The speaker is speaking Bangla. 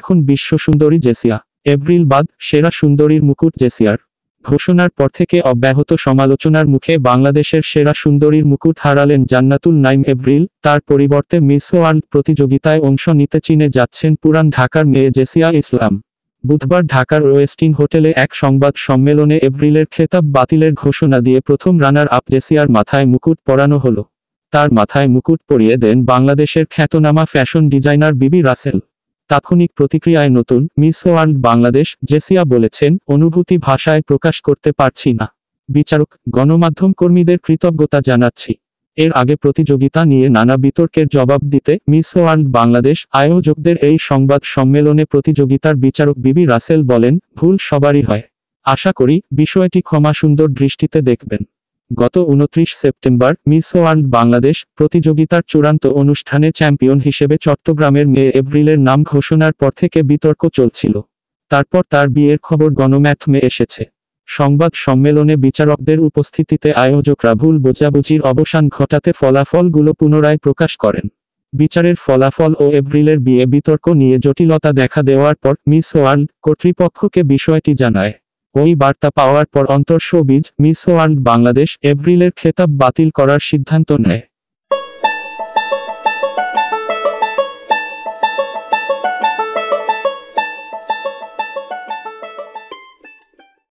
এখন বিশ্ব সুন্দরী জেসিয়া। এপ্রিল বাদ, সেরা সুন্দরীর মুকুট জেসিয়ার। ঘোষণার পর থেকে অব্যাহত সমালোচনার মুখে বাংলাদেশের সেরা সুন্দরীর মুকুট হারালেন জান্নাতুল নাইম এপ্রিল। তার পরিবর্তে মিস ওয়ার্ল্ড প্রতিযোগিতায় অংশ নিতে চীনে যাচ্ছেন পুরান ঢাকার মেয়ে জেসিয়া ইসলাম। বুধবার ঢাকার ওয়েস্টিন হোটেলে এক সংবাদ সম্মেলনে এপ্রিলের খেতাব বাতিলের ঘোষণা দিয়ে প্রথম রানার আপ জেসিয়ার মাথায় মুকুট পরানো হলো। তার মাথায় মুকুট পরিয়ে দেন বাংলাদেশের খ্যাতনামা ফ্যাশন ডিজাইনার বিবি রাসেল। তাৎক্ষণিক প্রতিক্রিয়ায় নতুন মিস ওয়ার্ল্ড বাংলাদেশ জেসিয়া বলেছেন, অনুভূতি ভাষায় প্রকাশ করতে পারছি না। বিচারক, গণমাধ্যম কর্মীদের কৃতজ্ঞতা জানাচ্ছি। এর আগে প্রতিযোগিতা নিয়ে নানা বিতর্কের জবাব দিতে মিস ওয়ার্ল্ড বাংলাদেশ আয়োজকদের এই সংবাদ সম্মেলনে প্রতিযোগিতার বিচারক বিবি রাসেল বলেন, ভুল সবারই হয়। আশা করি, বিষয়টি ক্ষমা সুন্দর দৃষ্টিতে দেখবেন। গত উনত্রিশ সেপ্টেম্বর মিস ওয়ার্ল্ড বাংলাদেশ প্রতিযোগিতার চূড়ান্ত অনুষ্ঠানে চ্যাম্পিয়ন হিসেবে চট্টগ্রামের মেয়ে এপ্রিলের নাম ঘোষণার পর থেকে বিতর্ক চলছিল। তারপর তার বিয়ের খবর গণমাধ্যমে এসেছে। সংবাদ সম্মেলনে বিচারকদের উপস্থিতিতে আয়োজকরা ভুল বোঝাবুঝির অবসান ঘটাতে ফলাফলগুলো পুনরায় প্রকাশ করেন। বিচারের ফলাফল ও এপ্রিলের বিয়ে বিতর্ক নিয়ে জটিলতা দেখা দেওয়ার পর মিস ওয়ার্ল্ড কর্তৃপক্ষকে বিষয়টি জানায়। ওই বার্তা পাওয়ার পর অন্তর শোবিজ মিস ওয়ার্ল্ড, বাংলাদেশ, এপ্রিলের খেতাব বাতিল করার সিদ্ধান্ত নেয়।